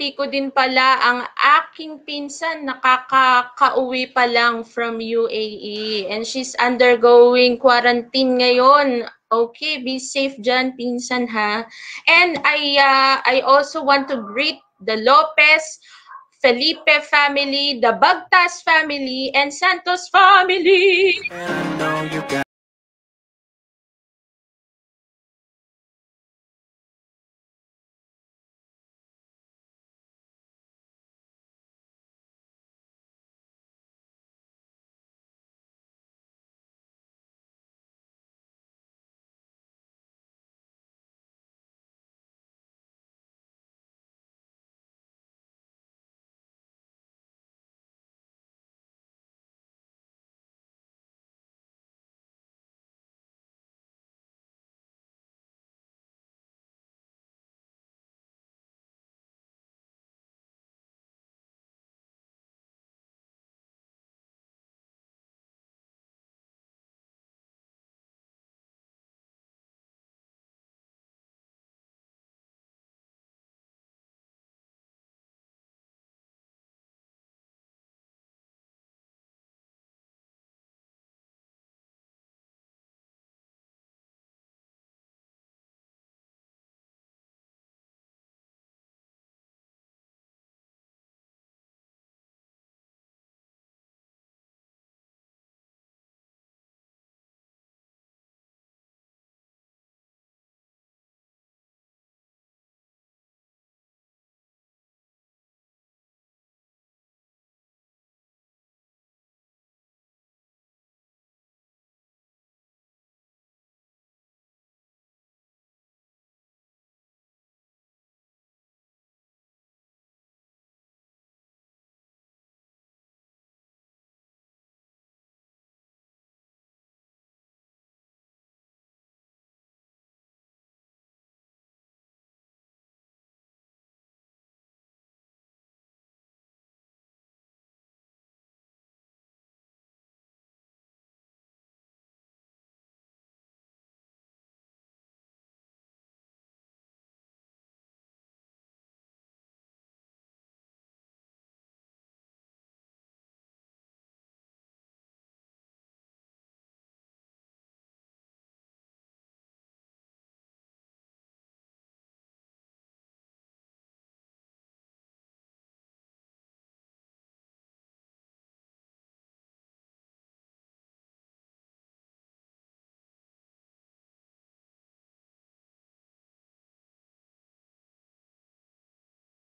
binabati ko din pala ang aking pinsan nakakauwi pa lang from UAE and she's undergoing quarantine ngayon. Okay, be safe dyan, pinsan ha. And I uh, I also want to greet the Lopez Felipe family, the Bagtas family, and Santos family.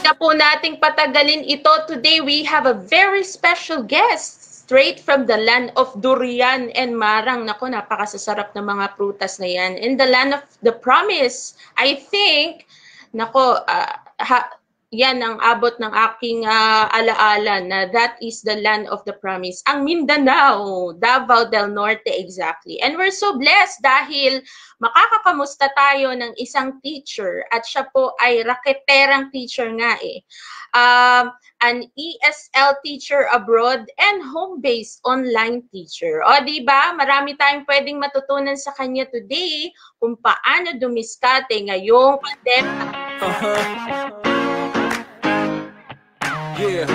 Na po nating patagalin ito. Today, we have a very special guest straight from the land of durian and marang. Nako, napakasasarap ng mga prutas na yan. In the land of the promise, I think, nako, uh, ha, yan ang abot ng aking uh, alaala na that is the land of the promise. Ang Mindanao, Davao del Norte exactly. And we're so blessed dahil makakakamusta tayo ng isang teacher at siya po ay raketerang teacher nga eh. Um, an ESL teacher abroad and home-based online teacher. O di ba? Marami tayong pwedeng matutunan sa kanya today kung paano dumiskate ngayong pandemic. Uh-huh. Yeah.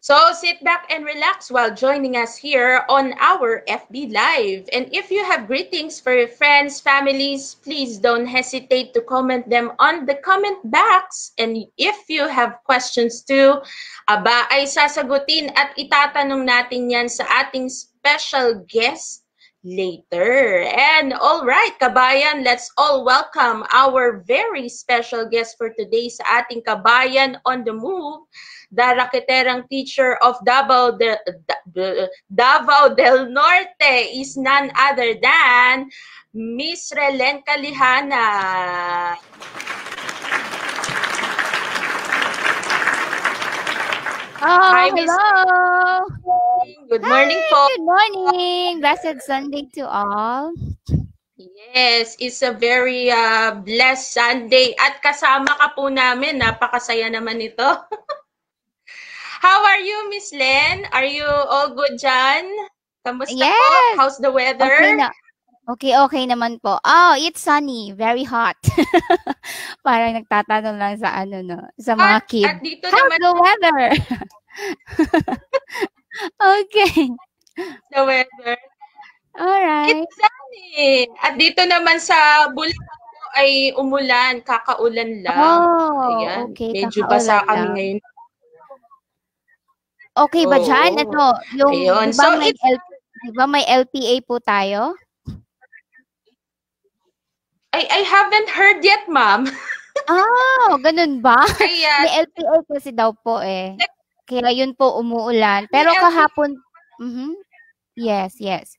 So sit back and relax while joining us here on our FB Live. And if you have greetings for your friends, families, please don't hesitate to comment them on the comment box. And if you have questions too, aba ay sasagutin at itatanong natin yan sa ating special guest later. And all right, kabayan, let's all welcome our very special guest for today sa ating Kabayan on the Move the raketerang teacher of Davao, de, Davao del Norte is none other than Miss Relen Calihana. Oh, Hi, hello. Good morning Hi, po. Good morning. Blessed Sunday to all. Yes, it's a very uh, blessed Sunday. At kasama ka po namin. Napakasaya naman ito. How are you, Miss Len? Are you all good dyan? Kamusta yes. po? How's the weather? Okay na. Okay, okay naman po. Oh, it's sunny. Very hot. Parang nagtatanong lang sa ano, no? Sa mga At, kids. at dito How's naman the weather? okay. the weather. Alright. It's sunny. At dito naman sa Bulacan ay umulan, kakaulan lang. Oh, Ayan. okay. Medyo basa kami ngayon. Okay ba dyan? Oo. Ito, yung, Ayun. di ba So, may, it's- L, di ba may LPA po tayo? I, I haven't heard yet, ma'am. Oh, ganun ba? Ayan. May LPA kasi daw po eh. Kaya yun po umuulan. Pero kahapon, mhm. Yes, yes.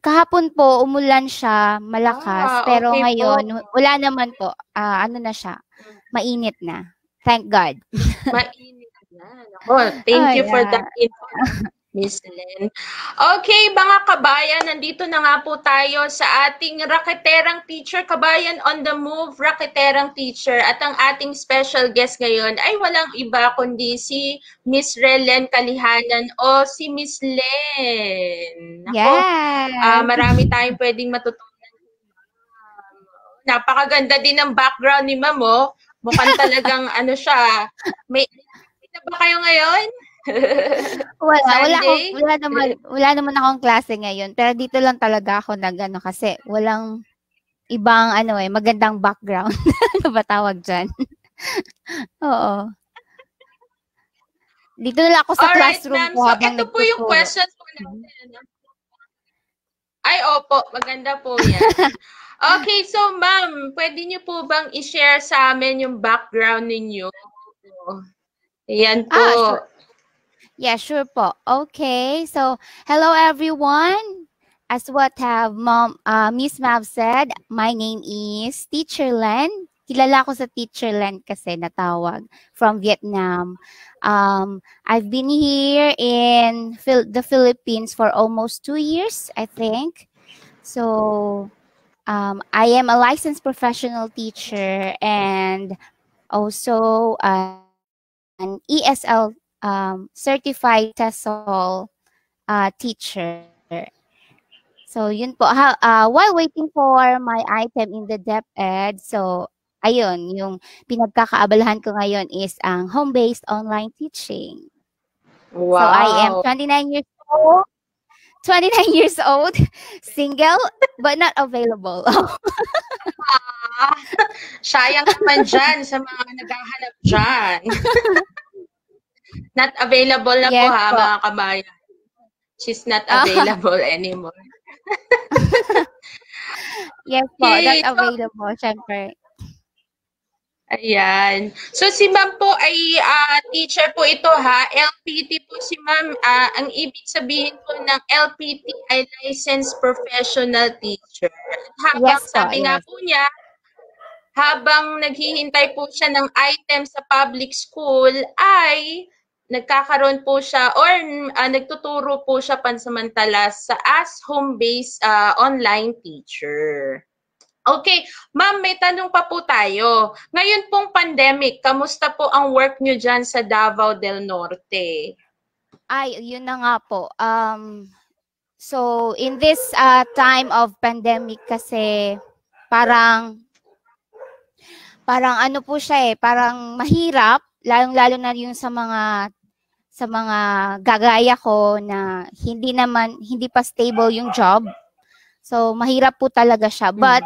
Kahapon po umulan siya malakas, Ah, pero okay po. ngayon wala naman po. Ah, ano na siya? Mainit na. Thank God. Mainit na. Nako, thank you for Ayan. that info, Miss Len. Okay, mga kabayan, nandito na nga po tayo sa ating raketerang teacher, kabayan on the move, raketerang teacher. At ang ating special guest ngayon ay walang iba kundi si Miss Relen Kalihanan o si Miss Len. Nako, Yes. Ah, marami tayong pwedeng matutunan. Napakaganda din ng background ni Ma'am, oh. Mukhang talagang ano siya. May Kita ba kayo ngayon? Wala, wala Sunday? wala naman, wala naman akong klase ngayon. Pero dito lang talaga ako nag ano, kasi walang ibang ano eh, magandang background. ano ba tawag dyan? Oo. Dito na lang ako sa Alright, classroom ma'am. ko So, habang ito po yung questions po natin. ano? Ay, opo. Maganda po yan. Okay, so ma'am, pwede niyo po bang i-share sa amin yung background ninyo? Ayan po. Ah, sure. Yeah, sure po. Okay, so hello everyone. As what have Mom, uh, Miss Mav said, my name is Teacher Len. Kilala ko sa Teacher Len kasi natawag from Vietnam. Um, I've been here in Phil- the Philippines for almost two years, I think. So, um, I am a licensed professional teacher and also uh, an ESL um, certified TESOL uh, teacher. So, yun po. Ha, uh, while waiting for my item in the DepEd, so, ayun, yung pinagkakaabalahan ko ngayon is ang home-based online teaching. Wow. So, I am 29 years old. 29 years old, single, but not available. Sayang naman dyan sa mga naghahanap dyan. not available na po Yes ha, po. mga kabayan. She's not available anymore. yes po, Okay, not so- available, syempre. Ayan. So si ma'am po ay ah, teacher po ito ha. LPT po si ma'am. Ah, ang ibig sabihin po ng LPT ay Licensed Professional Teacher. Habang Yes sabi nga yes. po niya, habang naghihintay po siya ng item sa public school ay nagkakaroon po siya or ah, nagtuturo po siya pansamantala sa as home-based ah, online teacher. Okay, ma'am, may tanong pa po tayo. Ngayon pong pandemic, kamusta po ang work nyo dyan sa Davao del Norte? Ay, yun na nga po. Um, so, in this uh, time of pandemic kasi, parang, parang ano po siya eh, parang mahirap, lalong-lalo na yung sa mga, sa mga gagaya ko na hindi naman, hindi pa stable yung job. So, mahirap po talaga siya. But,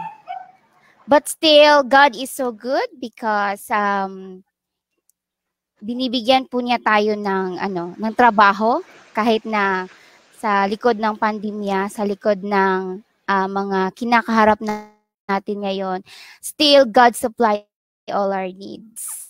but still, God is so good because, um, binibigyan po niya tayo ng ano, ng trabaho kahit na sa likod ng pandemya, sa likod ng ah, mga kinakaharap na natin ngayon, still God supply all our needs.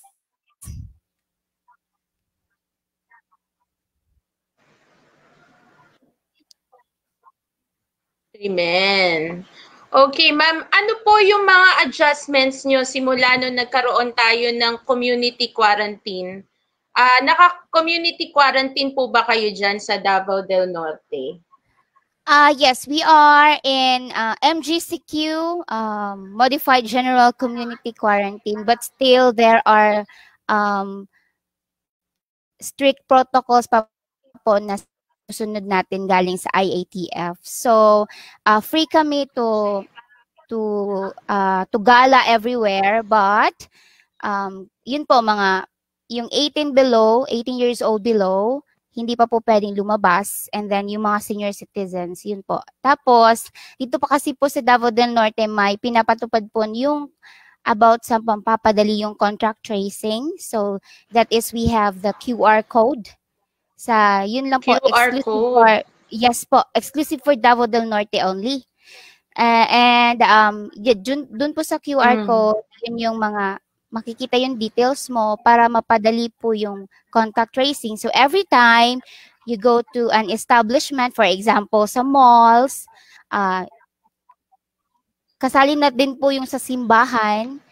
Amen. Okay, ma'am, ano po yung mga adjustments nyo simula nung nagkaroon tayo ng community quarantine? Ah, naka-community quarantine po ba kayo dyan sa Davao del Norte? Uh, yes, we are in uh, MGCQ, um, Modified General Community Quarantine, but still there are um, strict protocols pa po na sinusunod natin galing sa IATF. So, uh, free kami to to uh, to gala everywhere but um, yun po mga yung 18 below, 18 years old below, hindi pa po pwedeng lumabas. And then, yung mga senior citizens, yun po. Tapos, dito pa kasi po sa Davao del Norte, may pinapatupad po yung about sa pampapadali yung contract tracing. So, that is we have the QR code. Sa, yun lang QR po. Exclusive code. For, yes po, exclusive for Davao del Norte only. Uh, and um, dun, dun po sa QR mm. code, yun yung mga makikita yung details mo para mapadali po yung contact tracing. So every time you go to an establishment, for example, sa malls, uh, kasali na din po yung sa simbahan,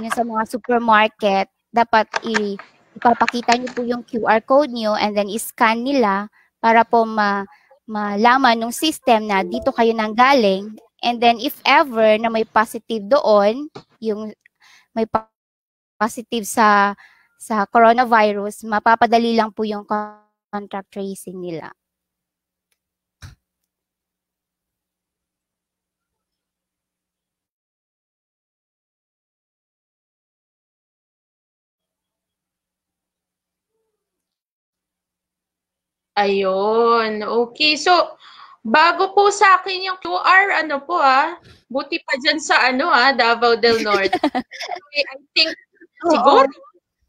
yung sa mga supermarket, dapat i ipapakita niyo po yung QR code niyo and then i-scan nila para po ma malaman ng system na dito kayo nang galing. And then if ever na may positive doon, yung may positive sa sa coronavirus, mapapadali lang po yung contact tracing nila. Ayun, okay. So, bago po sa akin yung QR, ano po ah, buti pa dyan sa ano ah, Davao del Norte. I think Siguro,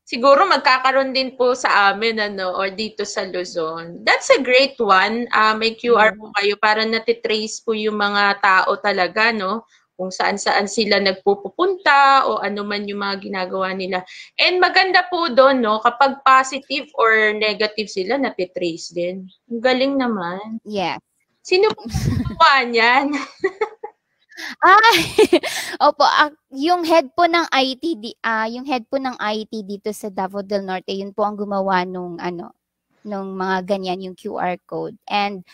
siguro magkakaroon din po sa amin ano or dito sa Luzon. That's a great one. Uh, may QR po kayo para natitrace po yung mga tao talaga no kung saan-saan sila nagpupunta o ano man yung mga ginagawa nila. And maganda po doon, no, kapag positive or negative sila, natitrace din. Ang galing naman. Yeah. Sino po niyan? Ah, opo, ah, yung head po ng IT di ah, yung head po ng IT dito sa Davao del Norte, yun po ang gumawa nung ano, nung mga ganyan yung QR code. And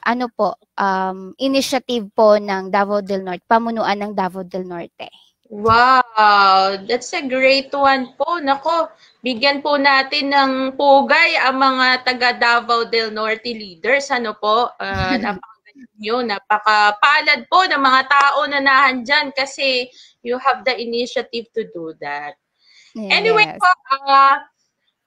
ano po, um, initiative po ng Davao del Norte, pamunuan ng Davao del Norte. Wow, that's a great one po. Nako, bigyan po natin ng pugay ang mga taga Davao del Norte leaders. Ano po? Uh, nyo. Napakapalad po ng mga tao na nahandyan kasi you have the initiative to do that. Yes. Anyway po, uh,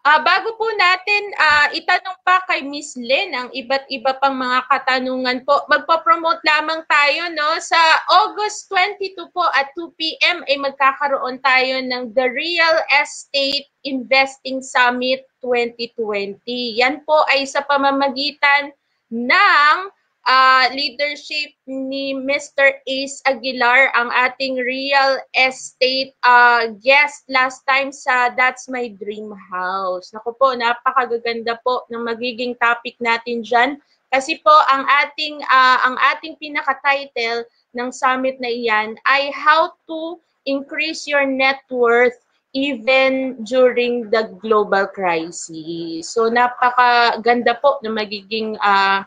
uh, bago po natin uh, itanong pa kay Miss Lynn ang iba't iba pang mga katanungan po, magpo-promote lamang tayo no sa August 22 po at 2 p.m. ay magkakaroon tayo ng The Real Estate Investing Summit 2020. Yan po ay sa pamamagitan ng uh, leadership ni Mr. Ace Aguilar, ang ating real estate uh, guest last time sa That's My Dream House. Naku po, napakagaganda po ng magiging topic natin dyan. Kasi po, ang ating, uh, ang ating pinaka-title ng summit na iyan ay How to Increase Your Net Worth even during the global crisis. So napakaganda po na magiging uh,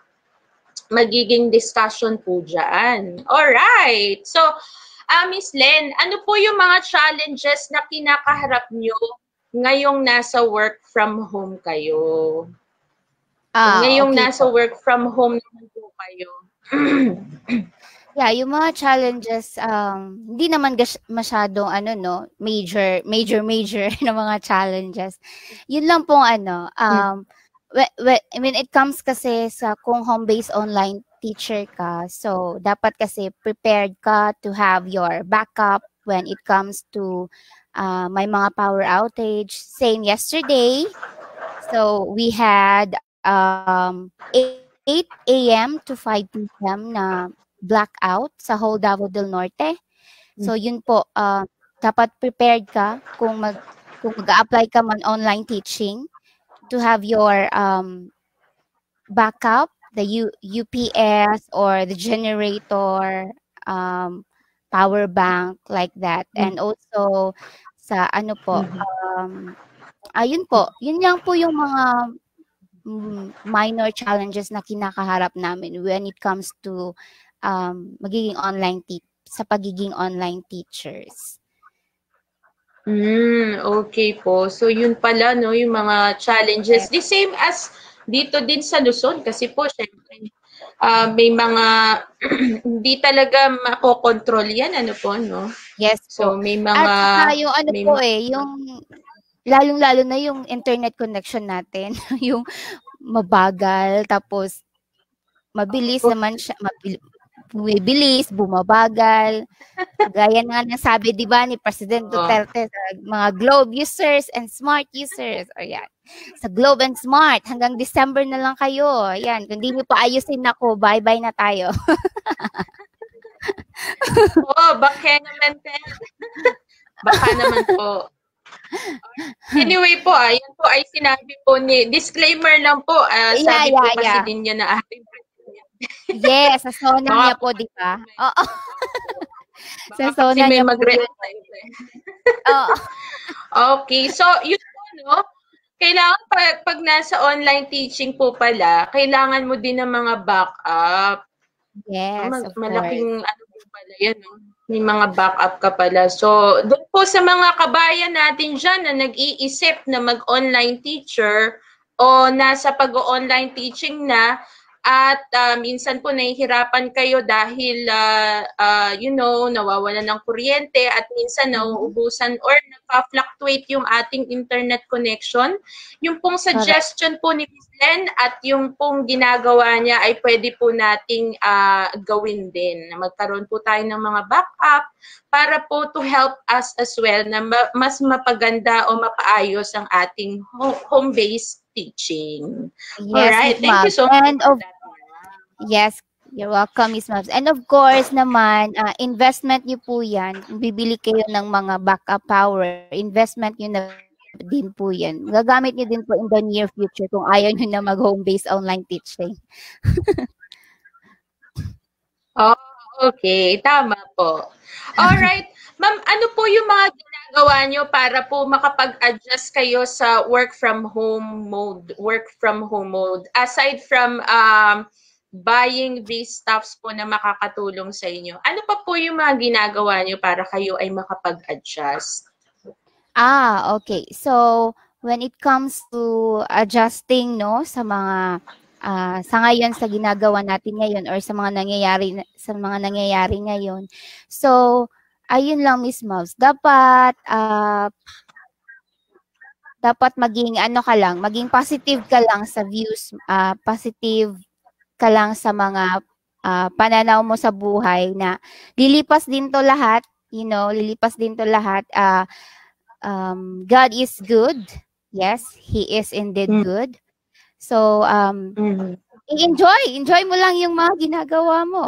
magiging discussion po dyan. Alright. So, uh, Miss Len, ano po yung mga challenges na kinakaharap nyo ngayong nasa work from home kayo? Ah, ngayong okay nasa work from home naman po kayo. yeah, yung mga challenges um hindi naman masyadong ano no, major major major na mga challenges. Yun lang pong ano um hmm when it comes kasi sa kung home-based online teacher ka, so dapat kasi prepared ka to have your backup when it comes to uh, may mga power outage. Same yesterday. So we had um, 8, 8 a.m. to 5 p.m. na blackout sa whole Davao del Norte. So mm. yun po, uh, dapat prepared ka kung mag kung mag-apply ka man online teaching to have your um, backup, the U- UPS or the generator, um, power bank like that. Mm-hmm. And also sa ano po, mm-hmm. um, ayun po, yun lang po yung mga mm, minor challenges na kinakaharap namin when it comes to um, magiging online te- sa pagiging online teachers. Mm, okay po. So yun pala no, yung mga challenges. The same as dito din sa Luzon kasi po syempre uh, may mga hindi talaga makokontrol yan ano po no yes so may mga at yung ano po eh yung lalong-lalo na yung internet connection natin yung mabagal tapos mabilis naman siya mabilis, bumibilis, bumabagal. Gaya nga ng sabi, di ba, ni President Duterte sa mga Globe users and smart users. O yan. Sa Globe and Smart, hanggang December na lang kayo. Ayan, kung di nyo pa ayusin ako, bye-bye na tayo. oh, baka naman. baka naman po. Anyway po, ah, yan po ay sinabi po ni, disclaimer lang po, uh, sabi yeah, yeah, po kasi yeah. din niya na ating Yes, sa Sona niya po, di ba? Oo. sa Sona niya mag. Oo. okay, so yun po, no? Kailangan pag, pag nasa online teaching po pala, kailangan mo din ng mga backup. Yes, Mag, of malaking course. ano po pala yan, no? May mga backup ka pala. So, doon po sa mga kabayan natin dyan na nag-iisip na mag-online teacher o nasa pag-online teaching na, at uh, minsan po nahihirapan kayo dahil, uh, uh, you know, nawawala ng kuryente at minsan mm-hmm. nauubusan or nagpa-fluctuate yung ating internet connection. Yung pong suggestion po ni Ms. Len at yung pong ginagawa niya ay pwede po nating uh, gawin din. Magkaroon po tayo ng mga backup para po to help us as well na ma- mas mapaganda o mapaayos ang ating home-based teaching. Yes, All right. Thank you so much. And of, Yes, you're welcome, Miss Mabs. And of course naman, uh, investment niyo po yan. Bibili kayo ng mga backup power. Investment niyo na din po yan. Gagamit niyo din po in the near future kung ayaw niyo na mag-home-based online teaching. oh, okay. Tama po. All right. Ma'am, ano po yung mga ginagawa niyo para po makapag-adjust kayo sa work from home mode, work from home mode aside from um buying these stuffs po na makakatulong sa inyo. Ano pa po yung mga ginagawa niyo para kayo ay makapag-adjust? Ah, okay. So, when it comes to adjusting no sa mga uh, sa ngayon sa ginagawa natin ngayon or sa mga nangyayari sa mga nangyayari ngayon. So, ayun lang Miss Mouse. Dapat uh, dapat maging ano ka lang, maging positive ka lang sa views, uh, positive ka lang sa mga uh, pananaw mo sa buhay na lilipas din to lahat, you know, lilipas din to lahat. Uh, um, God is good. Yes, He is indeed mm. good. So, um, mm-hmm. enjoy. Enjoy mo lang yung mga ginagawa mo.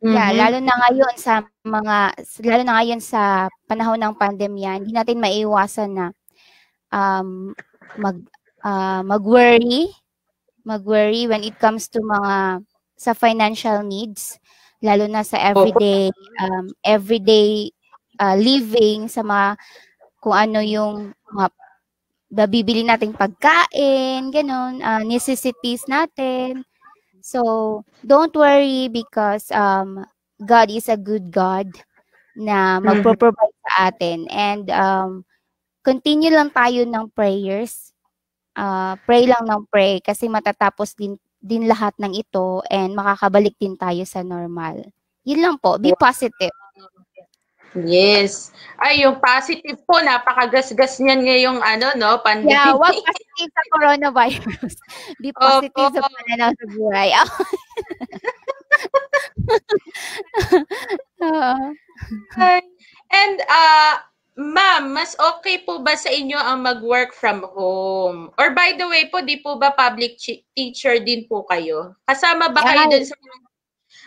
Mm-hmm. Yeah, lalo na ngayon sa mga, lalo na ngayon sa panahon ng pandemya, hindi natin maiiwasan na um, mag, uh, mag-worry mag-worry when it comes to mga sa financial needs lalo na sa everyday um, everyday uh, living sa mga kung ano yung mga babibili nating pagkain, ganun, uh, necessities natin. So, don't worry because um, God is a good God na mm-hmm. magpo-provide sa atin. And um, continue lang tayo ng prayers uh, pray lang ng pray kasi matatapos din din lahat ng ito and makakabalik din tayo sa normal. Yun lang po, be positive. Yes. Ay, yung positive po, napakagasgas niyan ngayong ano, no, pandemic. Yeah, wag positive sa coronavirus. Be positive oh, sa pananaw sa buhay. And uh, Ma'am, mas okay po ba sa inyo ang mag-work from home? Or by the way po, di po ba public teacher din po kayo? Kasama ba kayo dun sa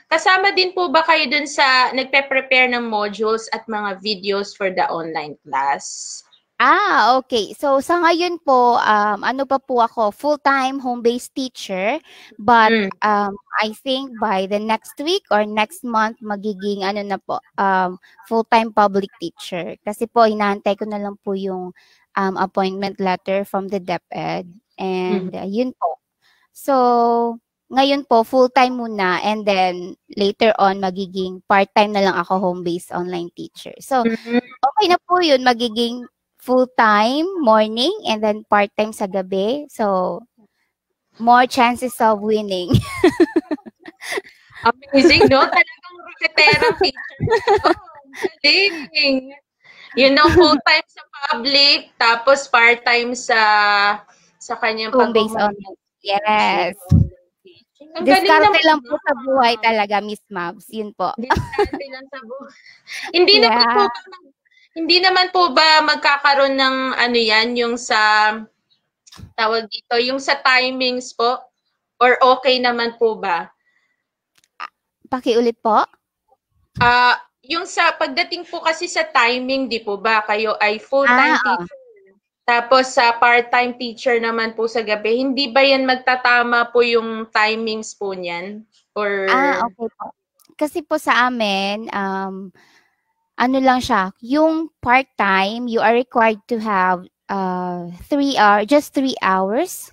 Kasama din po ba kayo dun sa nagpe-prepare ng modules at mga videos for the online class? Ah, okay. So sa ngayon po, um, ano pa po ako, full-time home-based teacher. But mm. um, I think by the next week or next month, magiging ano na po, um, full-time public teacher. Kasi po, inaantay ko na lang po yung um, appointment letter from the DepEd. And mm. uh, yun po. So, ngayon po, full-time muna. And then, later on, magiging part-time na lang ako home-based online teacher. So, mm-hmm. okay na po yun. Magiging full-time morning and then part-time sa gabi. So, more chances of winning. Amazing, no? Talagang rocketera teacher. Oh, galing. Yun ang full-time sa public, tapos part-time sa sa kanyang pag based on Yes. Ang Diskarte lang po sa buhay talaga, Miss Mabs. Yun po. Diskarte lang sa buhay. Hindi yeah. naman po hindi naman po ba magkakaroon ng ano yan, yung sa tawag dito, yung sa timings po? Or okay naman po ba? Pakiulit po? Ah, uh, yung sa pagdating po kasi sa timing, di po ba kayo ay full-time ah, teacher? Tapos sa part-time teacher naman po sa gabi, hindi ba yan magtatama po yung timings po niyan? Or Ah, okay po. Kasi po sa amin, um ano lang siya, yung part-time, you are required to have uh three hour, just three hours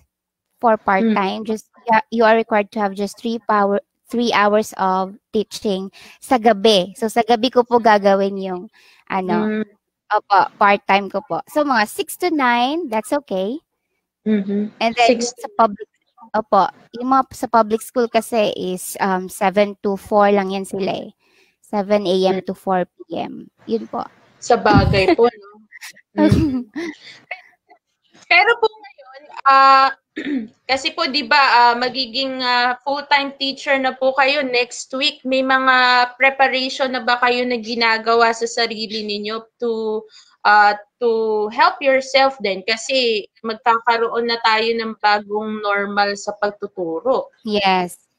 for hmm. part-time. Hmm. Just you are required to have just three power three hours of teaching sa gabi. So sa gabi ko po gagawin yung ano, hmm. opo, part-time ko po. So mga 6 to 9, that's okay. Mm-hmm. And then six. sa public Opo, yung mga sa public school kasi is um 7 to 4 lang yan sila eh. 7 a.m. to 4 p.m. Yun po. Sa bagay po, no? Mm. Pero po ngayon, uh, kasi po 'di ba uh, magiging uh, full-time teacher na po kayo next week. May mga preparation na ba kayo na ginagawa sa sarili ninyo to uh, to help yourself din kasi magkakaroon na tayo ng bagong normal sa pagtuturo. Yes.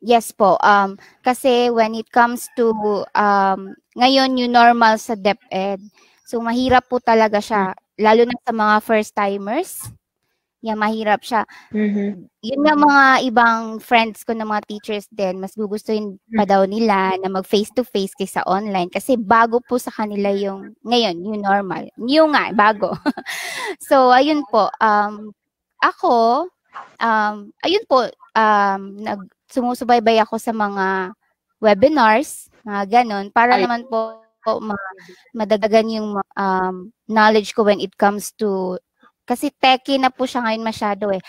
Yes po. Um kasi when it comes to um ngayon yung normal sa DepEd, so mahirap po talaga siya lalo na sa mga first timers Yeah, mahirap siya. Mm-hmm. Yun nga mga ibang friends ko na mga teachers din, mas gugustuhin pa daw nila na mag face-to-face kaysa online kasi bago po sa kanila yung, ngayon, yung normal. New nga, bago. so, ayun po. Um, ako, um, ayun po, um, nag, sumusubaybay ako sa mga webinars, mga ganun, para Ay. naman po ma madadagan yung um, knowledge ko when it comes to kasi techy na po siya ngayon masyado eh.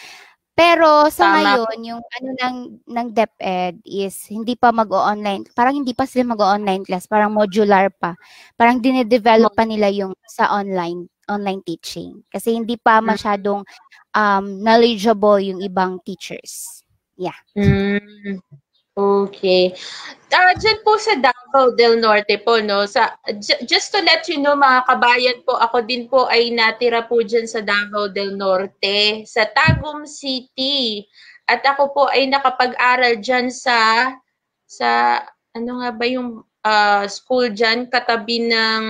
Pero sa Tama. ngayon, yung ano ng, ng DepEd is hindi pa mag-online. Parang hindi pa sila mag-online class. Parang modular pa. Parang dinedevelop pa nila yung sa online online teaching. Kasi hindi pa mm. masyadong um, knowledgeable yung ibang teachers. Yeah. Mm. Okay. Uh, dyan po sa Davao del Norte po, no? Sa, just to let you know, mga kabayan po, ako din po ay natira po dyan sa Davao del Norte, sa Tagum City. At ako po ay nakapag-aral dyan sa, sa, ano nga ba yung uh, school dyan, katabi ng,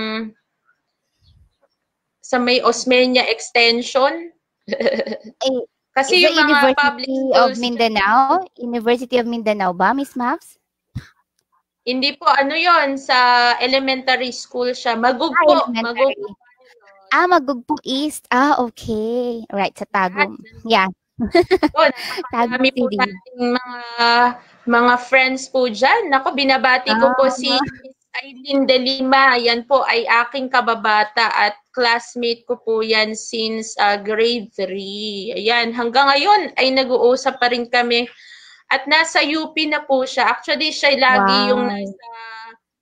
sa may Osmeña Extension. Ay, kasi Is yung mga University public schools... of Mindanao? University of Mindanao ba, Miss Maps? Hindi po, ano yon sa elementary school siya. Magugpo. Ah, Magugpo. Ah, Magugpo East. Ah, okay. Right, sa Tagum. Yeah. oh, Kami po nating mga mga friends po dyan. Nako, binabati ko po si ah. Aileen De Lima. Yan po ay aking kababata at classmate ko po yan since uh, grade 3. Ayan, hanggang ngayon ay nag-uusap pa rin kami. At nasa UP na po siya. Actually, siya lagi wow. yung nasa,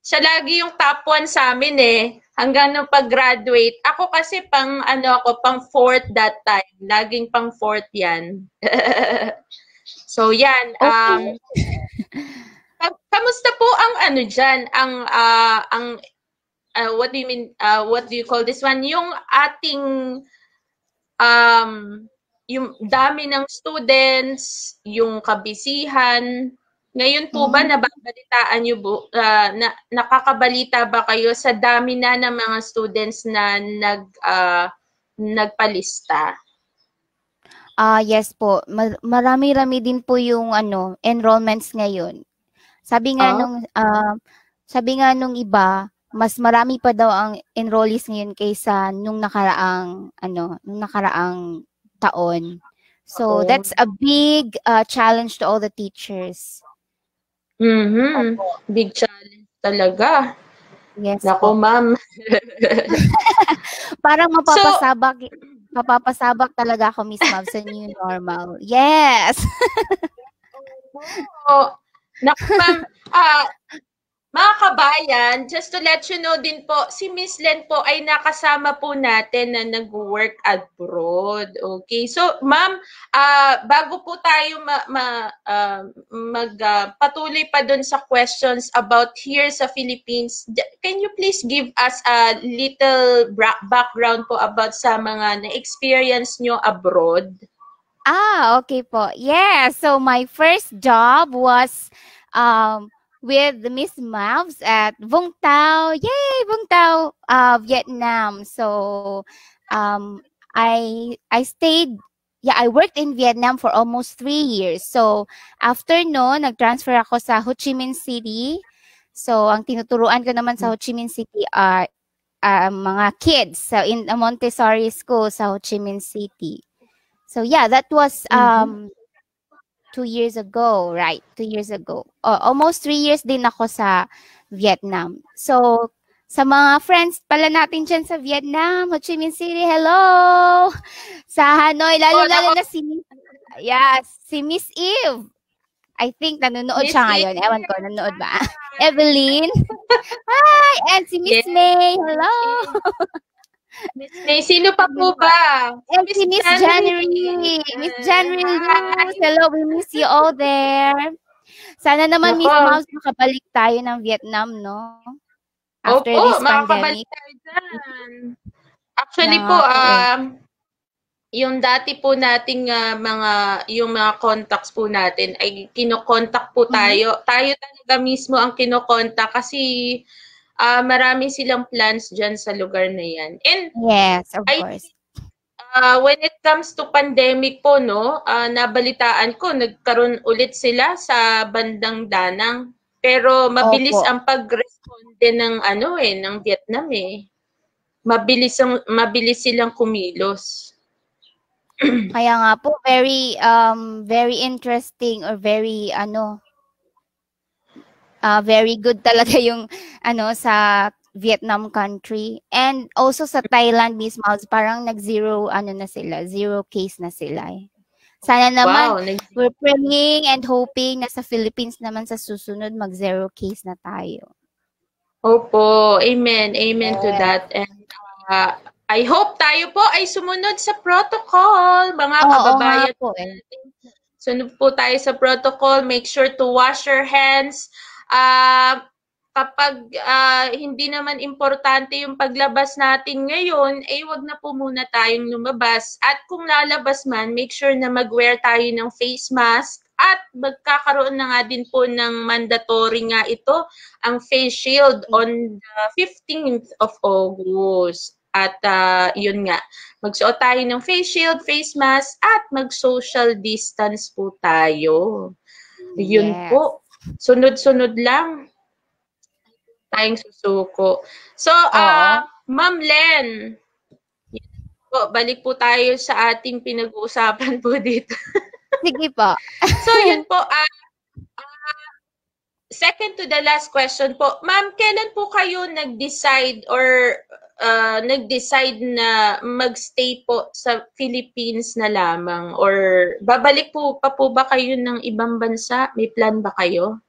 siya lagi yung top 1 sa amin eh. Hanggang nung pag-graduate. Ako kasi pang, ano ako, pang fourth that time. Laging pang fourth yan. so, yan. Um, okay. kamusta po ang ano dyan? Ang, uh, ang uh, what do you mean, uh, what do you call this one? Yung ating, um, yung dami ng students, yung kabisihan, ngayon po ba mm. nababalitaan niyo po, uh, na, nakakabalita ba kayo sa dami na ng mga students na nag uh, nagpalista? Ah, uh, yes po. Marami-rami din po yung ano, enrollments ngayon. Sabi nga oh. nung uh, sabi nga nung iba, mas marami pa daw ang enrollees ngayon kaysa nung nakaraang ano, nung nakaraang taon. So, okay. that's a big uh, challenge to all the teachers. Mhm. Big challenge talaga. Yes. Nako, ma'am. Parang mapapasabak. So, papapasabak talaga ako, Miss Mav, sa new normal. Yes! oh, naku, ma'am, uh, mga kabayan, just to let you know din po, si Miss Len po ay nakasama po natin na nag-work abroad. Okay? So, ma'am, uh, bago po tayo ma, ma, uh, mag uh, patuloy pa dun sa questions about here sa Philippines, can you please give us a little background po about sa mga na-experience nyo abroad? Ah, okay po. Yeah, so my first job was um with the Miss Mavs at Vung Tau. Yay, Vung Tau, uh, Vietnam. So um, I I stayed yeah, I worked in Vietnam for almost three years. So, after no, nag-transfer ako sa Ho Chi Minh City. So, ang tinuturuan ko naman sa Ho Chi Minh City are uh, mga kids. So, in a Montessori school sa Ho Chi Minh City. So, yeah, that was mm-hmm. um, mm-hmm two years ago, right? Two years ago. Oh, almost three years din ako sa Vietnam. So, sa mga friends pala natin dyan sa Vietnam, Ho Chi Minh City, hello! Sa Hanoi, lalo-lalo na si Miss, yeah, si Miss Eve. I think nanonood Miss siya ngayon. Eve. Ewan ko, nanonood ba? Evelyn. Hi! And si Miss yes. May, hello! Miss May, sino pa po ba? And si Miss January. Miss January Hello, we miss you all there. Sana naman, Miss Mouse, makabalik tayo ng Vietnam, no? After Opo, this makakabalik tayo dyan. Actually po, um, yung dati po nating uh, mga, yung mga contacts po natin, ay kinokontak po mm-hmm. tayo. Mm-hmm. Tayo talaga mismo ang kinokontak kasi uh, marami silang plans dyan sa lugar na yan. And yes, of I, course. Uh, when it comes to pandemic po, no, uh, nabalitaan ko, nagkaroon ulit sila sa bandang Danang. Pero mabilis Opo. ang pag-responde ng ano eh, ng Vietnam eh. Mabilis ang mabilis silang kumilos. Kaya nga po very um very interesting or very ano uh, very good talaga yung ano sa Vietnam country and also sa Thailand Miss Mouse parang nag-zero ano na sila zero case na sila eh. Sana naman wow, we're praying and hoping na sa Philippines naman sa susunod mag zero case na tayo. Opo, amen, amen yeah. to that and uh, I hope tayo po ay sumunod sa protocol, mga Oo, kababayan. Po, eh. Sunod po tayo sa protocol. Make sure to wash your hands uh, kapag uh, hindi naman importante yung paglabas natin ngayon, eh wag na po muna tayong lumabas. At kung lalabas man, make sure na mag-wear tayo ng face mask at magkakaroon na nga din po ng mandatory nga ito, ang face shield on the 15th of August. At uh, yun nga, magsuot tayo ng face shield, face mask, at mag-social distance po tayo. Yun yes. po. Sunod-sunod lang tayong susuko. So, uh, Ma'am Len, po, balik po tayo sa ating pinag-uusapan po dito. Sige po. so, yun po. Uh, second to the last question po. Ma'am, kailan po kayo nag-decide or uh, nag-decide na magstay po sa Philippines na lamang or babalik po pa po ba kayo ng ibang bansa? May plan ba kayo?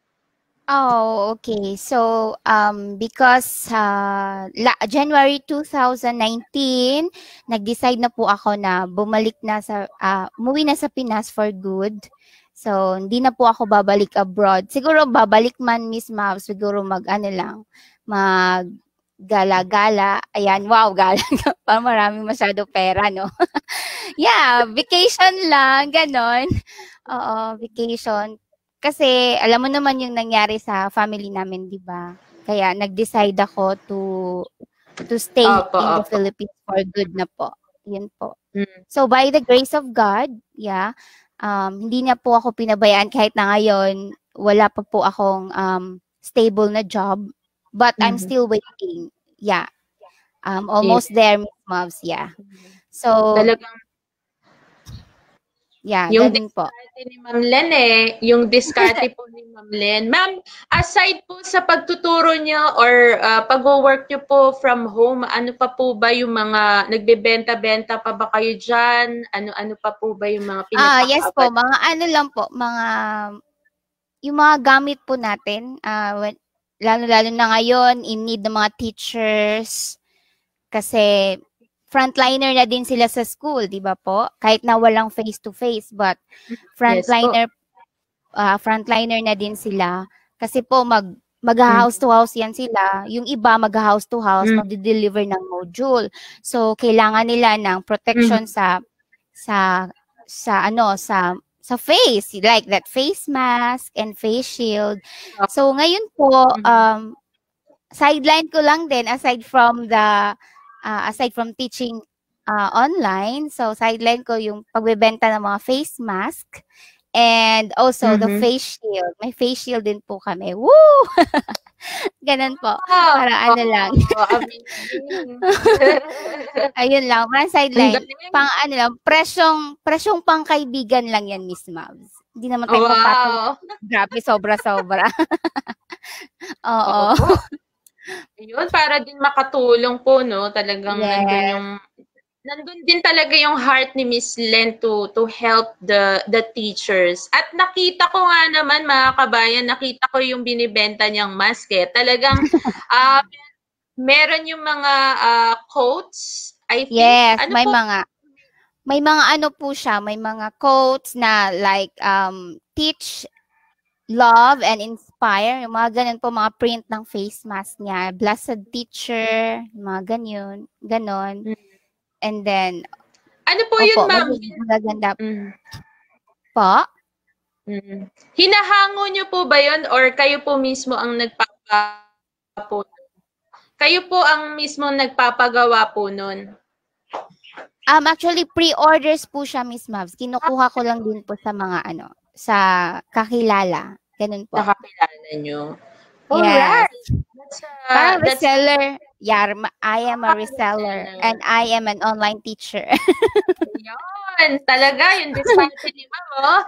Oh, okay. So, um, because uh, la- January 2019, nag-decide na po ako na bumalik na sa, uh, umuwi na sa Pinas for good. So, hindi na po ako babalik abroad. Siguro babalik man, Miss Mav, siguro mag, ano lang, mag gala-gala. Ayan, wow, gala. Parang maraming masyado pera, no? yeah, vacation lang, ganon. Oo, vacation. Kasi, alam mo naman yung nangyari sa family namin, di ba? Kaya, nag-decide ako to to stay opo, in the opo. Philippines for good na po. Yun po. Mm. So, by the grace of God, yeah, um, hindi na po ako pinabayaan kahit na ngayon, wala pa po akong um, stable na job but mm-hmm. I'm still waiting. Yeah. Um, almost yes. there, Miss Mavs. Yeah. So, talagang Yeah, Yung ganun po. ni Ma'am Len eh, yung diskarte po ni Ma'am Len. Ma'am, aside po sa pagtuturo niyo or uh, pag-work niyo po from home, ano pa po ba yung mga nagbebenta-benta pa ba kayo dyan? Ano-ano pa po ba yung mga Ah, yes po, mga ano lang po, mga yung mga gamit po natin, ah, when, lalo-lalo na ngayon, in need ng mga teachers kasi frontliner na din sila sa school, di ba po? Kahit na walang face-to-face, but frontliner ah, frontliner na din sila kasi po mag mag-house to house yan sila. Yung iba mag-house to house, Mm. magde-deliver ng module. So kailangan nila ng protection sa sa sa ano sa sa face, like that face mask and face shield. So ngayon po Mhm. um sideline ko lang din aside from the uh, aside from teaching uh, online. So sideline ko yung pagbebenta ng mga face mask and also the Mhm. face shield. May face shield din po kami. Woo! Ganun po. Ah, Para ano lang. Ayun lang, mga Ang sideline. Pang ano lang, presyong, presyong pang kaibigan lang yan, Miss Mavs. Hindi naman tayo. Wow. Grabe, sobra-sobra. Oo. Oo. Ayun, para din makatulong po, no? Talagang Yes. nandun yung nandun din talaga yung heart ni Miss Len to to help the the teachers. At nakita ko nga naman mga kabayan, nakita ko yung binibenta niyang mask eh. Talagang ah meron yung mga ah, quotes, I think. Yes, ano may po? mga may mga ano po siya, may mga quotes na like um teach love and inspire, yung mga ganun po mga print ng face mask niya. Blessed teacher, mga ganyan, ganon. Mm. And then Ano po yun, opo, ma'am? magiging magaganda Mm. po. Mm. Hinahango niyo po ba yun or kayo po mismo ang nagpapa po? Kayo po ang mismo nagpapagawa po nun? Um, actually, pre-orders po siya, Miss Mavs. Kinukuha ko lang din po sa mga ano, sa kakilala. Ganun po. Nakakilala? Yes. Alright. That's, uh, Parang that's reseller. Yeah, I am a reseller and I am an online teacher. yun. Talaga, yung dispatch ni ma'am, oh.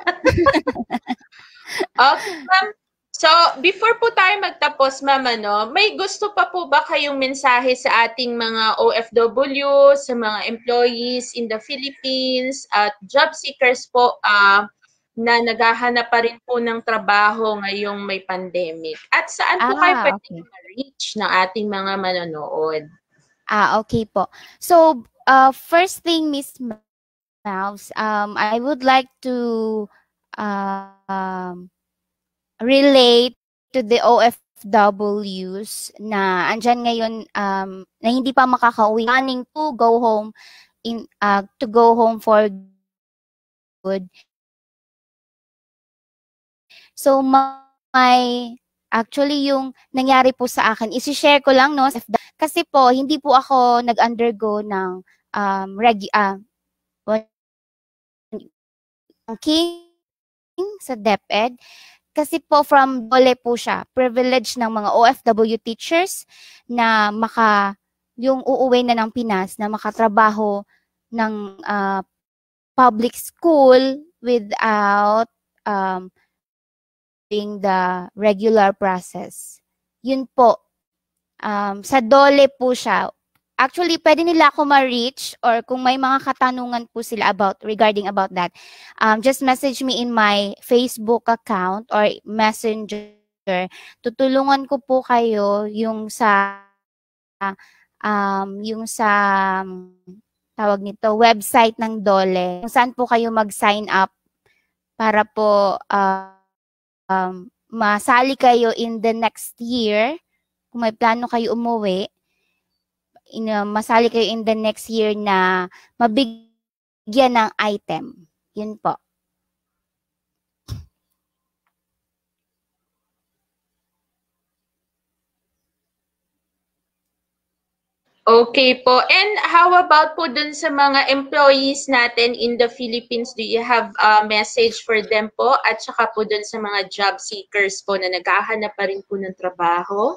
okay, ma'am. So, before po tayo magtapos, ma'am, ano, may gusto pa po ba kayong mensahe sa ating mga OFW, sa mga employees in the Philippines, at job seekers po ah, na naghahanap pa rin po ng trabaho ngayong may pandemic? At saan po kayo Ah, pwede okay. ma-reach ng ating mga manonood? Ah, okay po. So, uh, first thing, Miss Mouse, um, I would like to uh, um, relate to the OFWs na andyan ngayon um, na hindi pa makakauwi, planning to go home in uh, to go home for good. So, may actually yung nangyari po sa akin, isi-share ko lang no kasi po hindi po ako nag-undergo ng um regu ah, king sa DepEd. Kasi po from Dole po siya, privilege ng mga OFW teachers na maka yung uuwi na ng Pinas na makatrabaho ng ah, public school without um, doing the regular process. Yun po. Um, sa Dole po siya. Actually, pwede nila ako ma-reach or kung may mga katanungan po sila about regarding about that, um, just message me in my Facebook account or messenger. Tutulungan ko po kayo yung sa um, yung sa um, tawag nito, website ng Dole. Kung saan po kayo mag-sign up para po uh, um, masali kayo in the next year. Kung may plano kayo umuwi, in, uh, masali kayo in the next year na mabigyan ng item. Yun po. Okay po. And how about po dun sa mga employees natin in the Philippines? Do you have a message for them po? At saka po dun sa mga job seekers po na naghahanap pa rin po ng trabaho?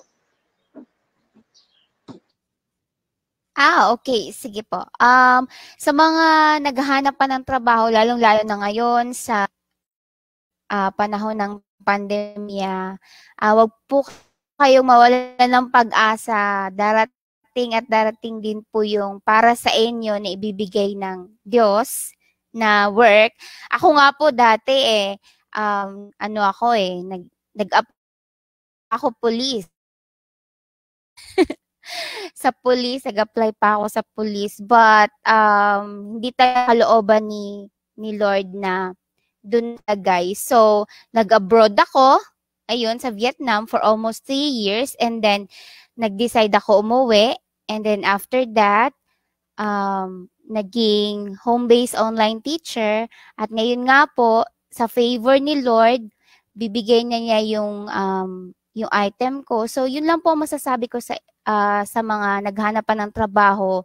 Ah, okay. Sige po. Um, sa mga naghahanap pa ng trabaho, lalong-lalo na ngayon sa uh, panahon ng pandemya, uh, wag po kayong mawalan ng pag-asa. Darating at darating din po yung para sa inyo na ibibigay ng Diyos na work. Ako nga po dati eh, um, ano ako eh, nag, nag ako police. sa police, nag-apply pa ako sa police. But, um, hindi tayo kalooban ni, ni Lord na dun na guys. So, nag-abroad ako, ayun, sa Vietnam for almost three years. And then, nag-decide ako umuwi. And then, after that, um, naging home-based online teacher. At ngayon nga po, sa favor ni Lord, bibigay na niya yung um, yung item ko. So, yun lang po masasabi ko sa uh, sa mga naghanapan ng trabaho.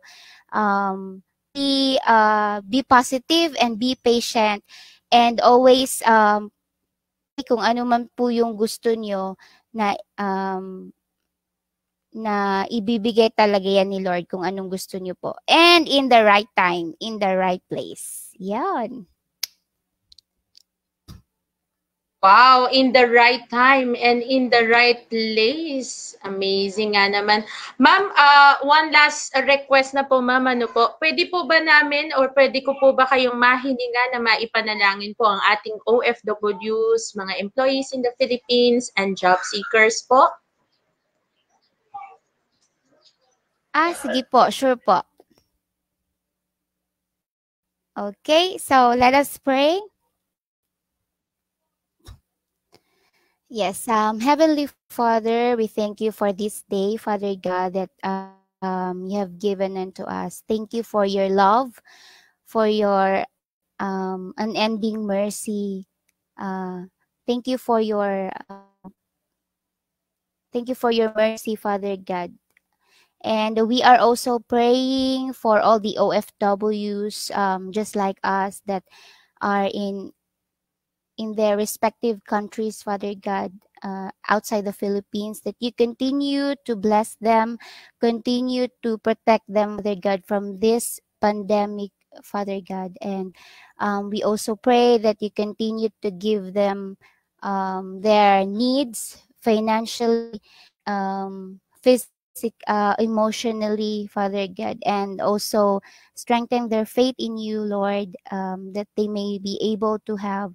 Um, be, uh, be positive and be patient and always um, kung ano man po yung gusto nyo na um, na ibibigay talaga yan ni Lord kung anong gusto nyo po. And in the right time, in the right place. Yan. Wow, in the right time and in the right place. Amazing nga naman. Ma'am, uh, one last request na po, ma'am. Ano po, pwede po ba namin or pwede ko po ba kayong mahininga na maipanalangin po ang ating OFWs, mga employees in the Philippines and job seekers po? Ah, sige po. Sure po. Okay, so let us pray. Yes, um, Heavenly Father, we thank you for this day, Father God, that um, you have given unto us. Thank you for your love, for your um, unending mercy. Uh, thank you for your uh, thank you for your mercy, Father God. And we are also praying for all the OFWs, um, just like us, that are in in their respective countries, Father God, uh, outside the Philippines, that you continue to bless them, continue to protect them, Father God, from this pandemic, Father God. And um, we also pray that you continue to give them um, their needs financially, um, physically, uh, emotionally, Father God, and also strengthen their faith in you, Lord, um, that they may be able to have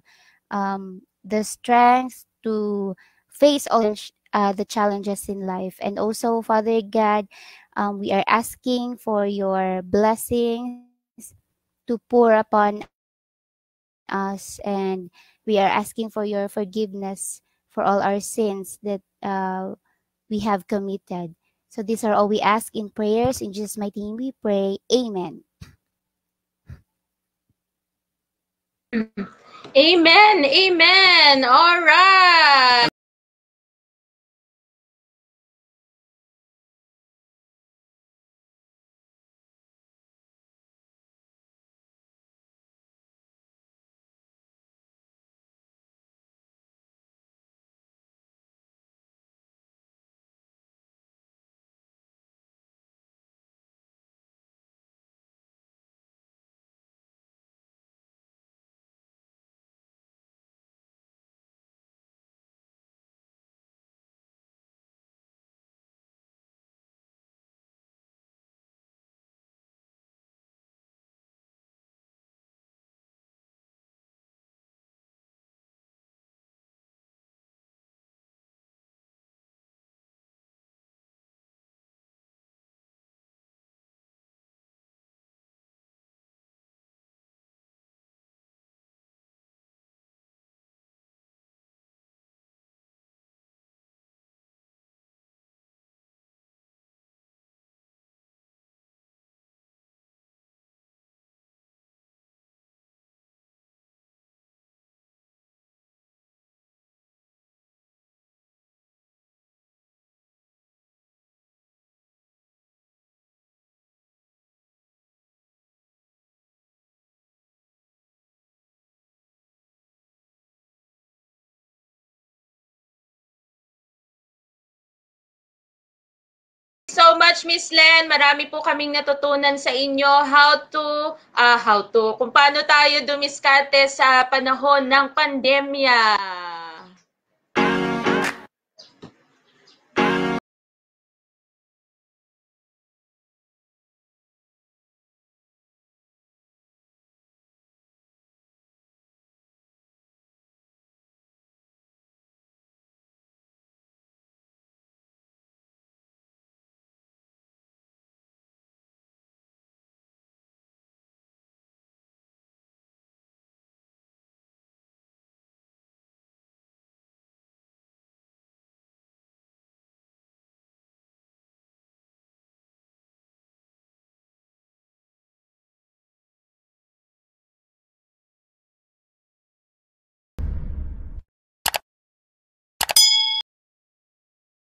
um, the strength to face all uh, the challenges in life. And also, Father God, um, we are asking for your blessings to pour upon us, and we are asking for your forgiveness for all our sins that uh, we have committed. So these are all we ask in prayers. In Jesus' mighty name we pray. Amen. Amen. Amen. All right. So much, Miss Len. Marami po kaming natutunan sa inyo how to, uh, how to, kung paano tayo dumiskarte sa panahon ng pandemya.